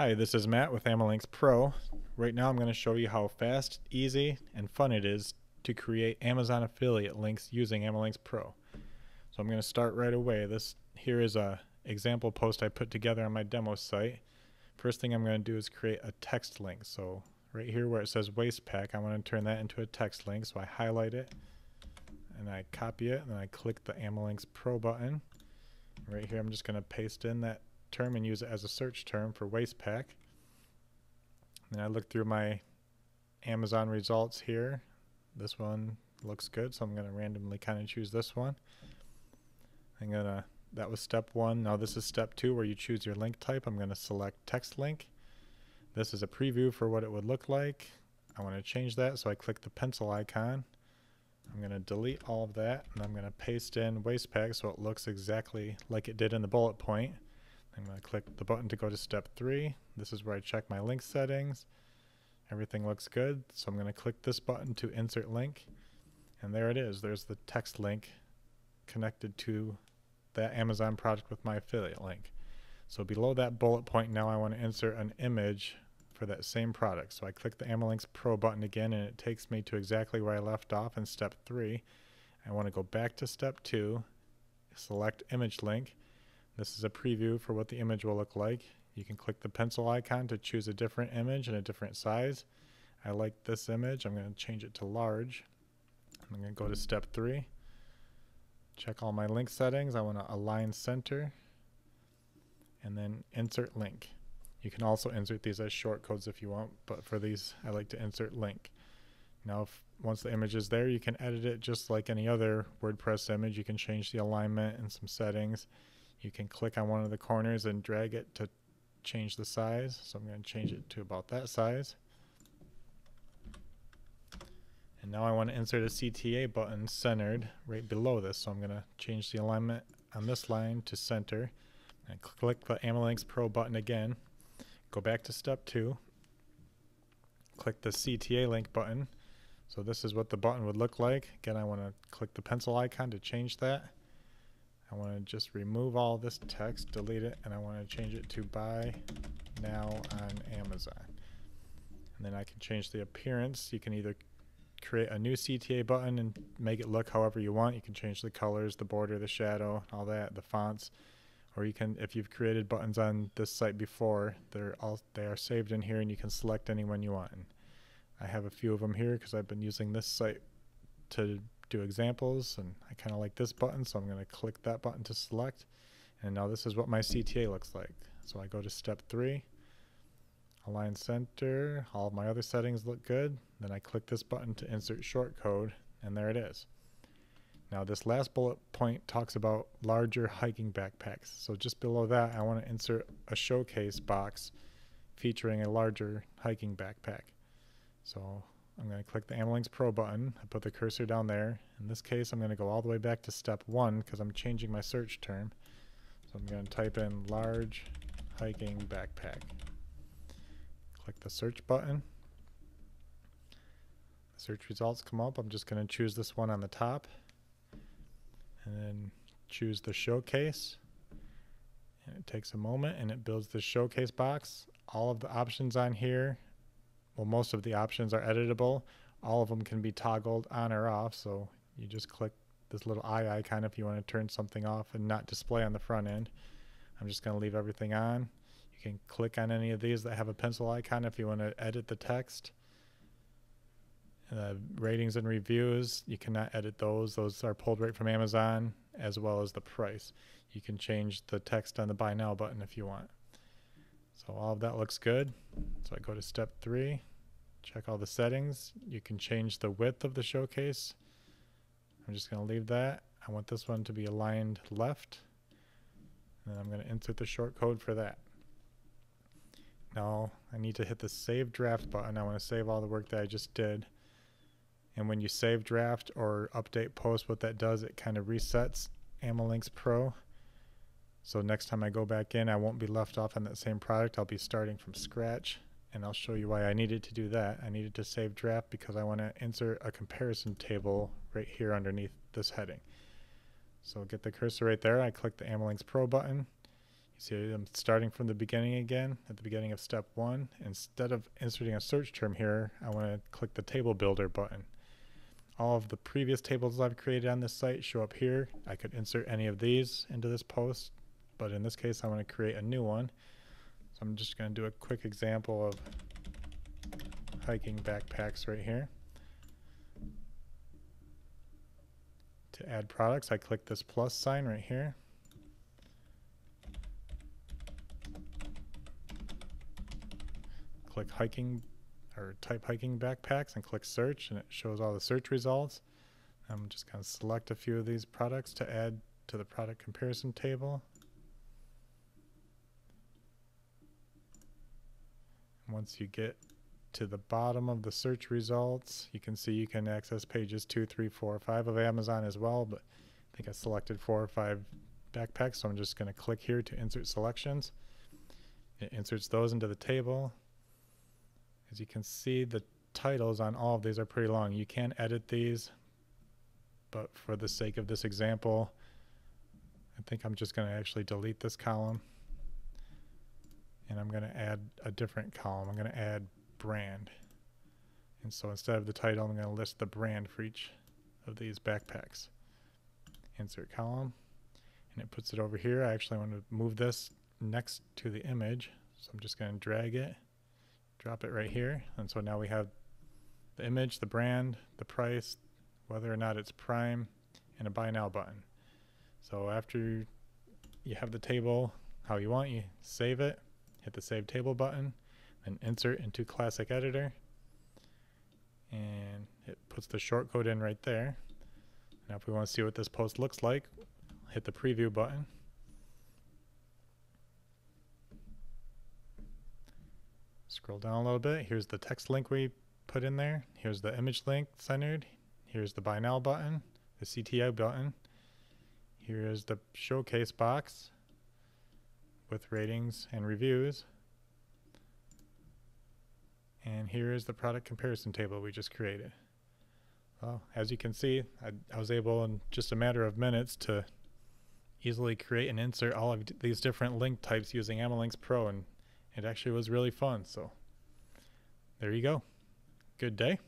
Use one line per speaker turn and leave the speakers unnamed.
Hi, this is Matt with Amalinks Pro. Right now I'm going to show you how fast, easy, and fun it is to create Amazon affiliate links using Amalinks Pro. So I'm going to start right away. This here is a example post I put together on my demo site. First thing I'm going to do is create a text link. So right here where it says waist pack, I want to turn that into a text link. So I highlight it and I copy it and then I click the Amalinks Pro button. Right here I'm just going to paste in that term and use it as a search term for waist pack. And I look through my Amazon results here. This one looks good, so I'm going to randomly kind of choose this one. I'm going to, that was step one. Now this is step two where you choose your link type. I'm going to select text link. This is a preview for what it would look like. I want to change that, so I click the pencil icon. I'm going to delete all of that, and I'm going to paste in waist pack so it looks exactly like it did in the bullet point. I'm going to click the button to go to step three. This is where I check my link settings. Everything looks good, so I'm going to click this button to insert link. And there it is. There's the text link connected to that Amazon product with my affiliate link. So below that bullet point now I want to insert an image for that same product. So I click the Amalinks Pro button again and it takes me to exactly where I left off in step three. I want to go back to step two, select image link, this is a preview for what the image will look like. You can click the pencil icon to choose a different image and a different size. I like this image. I'm going to change it to large. I'm going to go to step three. Check all my link settings. I want to align center and then insert link. You can also insert these as short codes if you want, but for these I like to insert link. Now if, once the image is there, you can edit it just like any other WordPress image. You can change the alignment and some settings. You can click on one of the corners and drag it to change the size. So I'm going to change it to about that size. And now I want to insert a CTA button centered right below this. So I'm going to change the alignment on this line to center. And click the Amalinks Pro button again. Go back to step two. Click the CTA link button. So this is what the button would look like. Again, I want to click the pencil icon to change that. I want to just remove all this text, delete it, and I want to change it to buy now on Amazon. And then I can change the appearance. You can either create a new CTA button and make it look however you want. You can change the colors, the border, the shadow, all that, the fonts. Or you can, if you've created buttons on this site before, they're all they are saved in here, and you can select any one you want. And I have a few of them here because I've been using this site to do examples and I kind of like this button so I'm going to click that button to select and now this is what my CTA looks like. So I go to step three, align center, all of my other settings look good. Then I click this button to insert shortcode and there it is. Now this last bullet point talks about larger hiking backpacks. So just below that I want to insert a showcase box featuring a larger hiking backpack. So I'm going to click the Amalinks Pro button. I put the cursor down there. In this case, I'm going to go all the way back to step one because I'm changing my search term. So I'm going to type in large hiking backpack. Click the search button. The search results come up. I'm just going to choose this one on the top. And then choose the showcase. And it takes a moment and it builds the showcase box. All of the options on here well, most of the options are editable. All of them can be toggled on or off. So you just click this little eye icon if you want to turn something off and not display on the front end. I'm just going to leave everything on. You can click on any of these that have a pencil icon if you want to edit the text. Uh, ratings and reviews, you cannot edit those. Those are pulled right from Amazon as well as the price. You can change the text on the buy now button if you want. So all of that looks good. So I go to step three. Check all the settings. You can change the width of the showcase. I'm just going to leave that. I want this one to be aligned left. And I'm going to insert the short code for that. Now I need to hit the save draft button. I want to save all the work that I just did. And when you save draft or update post, what that does, it kind of resets Amalinks Pro. So next time I go back in, I won't be left off on that same product. I'll be starting from scratch and I'll show you why I needed to do that. I needed to save draft because I want to insert a comparison table right here underneath this heading. So get the cursor right there. I click the Amalinks Pro button. You see, I'm starting from the beginning again, at the beginning of step one. Instead of inserting a search term here, I want to click the table builder button. All of the previous tables I've created on this site show up here. I could insert any of these into this post, but in this case I want to create a new one. So I'm just going to do a quick example of hiking backpacks right here. To add products, I click this plus sign right here. click hiking or type hiking backpacks and click search and it shows all the search results. I'm just going to select a few of these products to add to the product comparison table. Once you get to the bottom of the search results, you can see you can access pages 2, 3, 4, 5 of Amazon as well, but I think I selected 4 or 5 backpacks, so I'm just going to click here to insert selections. It inserts those into the table. As you can see, the titles on all of these are pretty long. You can edit these, but for the sake of this example, I think I'm just going to actually delete this column. And I'm going to add a different column. I'm going to add brand. And so instead of the title, I'm going to list the brand for each of these backpacks. Insert column. And it puts it over here. I actually want to move this next to the image. So I'm just going to drag it drop it right here. And so now we have the image, the brand, the price, whether or not it's prime, and a buy now button. So after you have the table how you want, you save it, hit the save table button, then insert into classic editor. And it puts the shortcode in right there. Now if we want to see what this post looks like, hit the preview button. Scroll down a little bit. Here's the text link we put in there. Here's the image link centered. Here's the buy now button, the CTA button. Here is the showcase box with ratings and reviews. And here is the product comparison table we just created. Well, as you can see, I, I was able in just a matter of minutes to easily create and insert all of these different link types using Amalinks Pro and it actually was really fun. So there you go. Good day.